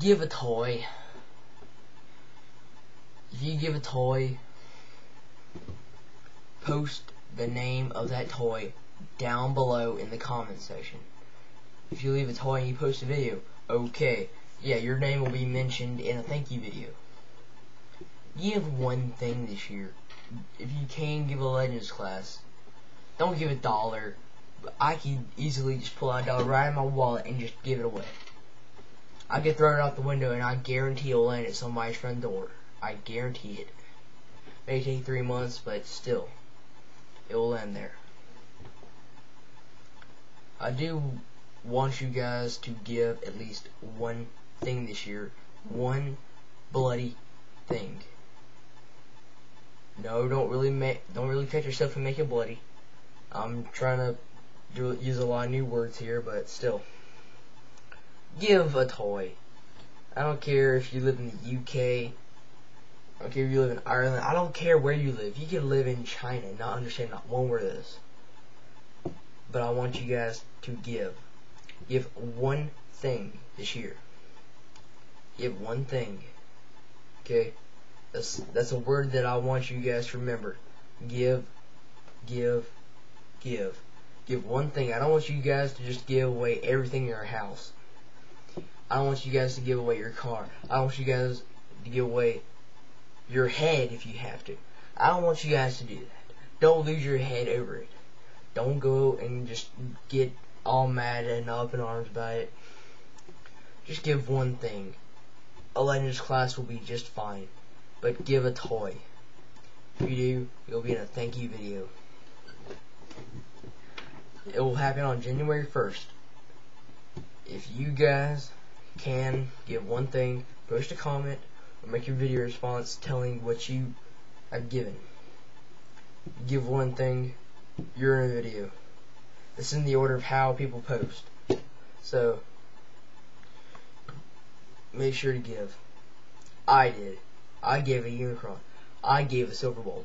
give a toy. If you give a toy, post the name of that toy down below in the comment section. If you leave a toy and you post a video, okay, yeah, your name will be mentioned in a thank you video. Give one thing this year. If you can, give a Legends class. Don't give a dollar. I could easily just pull out a dollar right in my wallet and just give it away. I could throw it out the window and I guarantee it'll land at somebody's front door. I guarantee it. May take three months, but still, it will end there. I do want you guys to give at least one thing this year. One bloody thing. No, don't really make, don't really cut yourself and make it bloody. I'm trying to do use a lot of new words here, but still. Give a toy. I don't care if you live in the UK. I don't care if you live in Ireland. I don't care where you live. You can live in China and not understand not one word of this. But I want you guys to give. Give one thing this year. Give one thing. Okay? That's that's a word that I want you guys to remember. Give, give, give. Give one thing. I don't want you guys to just give away everything in your house. I want you guys to give away your car. I want you guys to give away your head if you have to. I don't want you guys to do that. Don't lose your head over it. Don't go and just get all mad and up in arms about it. Just give one thing. A Legends class will be just fine. But give a toy. If you do, you'll be in a thank you video. It will happen on January 1st. If you guys can give one thing, post a comment, or make your video response telling what you have given. Give one thing, you're in a video. This is in the order of how people post. So, make sure to give. I did. I gave a Unicron. I gave a Silverbolt.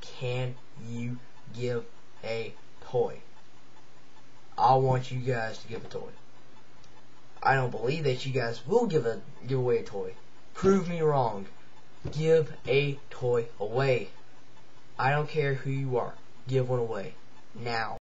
Can you give a toy? I want you guys to give a toy. I don't believe that you guys will give a give away a toy. Prove me wrong. Give a toy away. I don't care who you are. Give one away. Now.